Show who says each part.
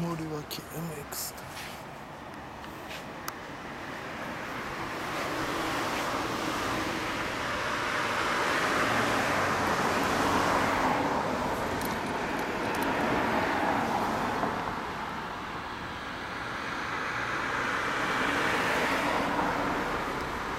Speaker 1: 森脇 MX と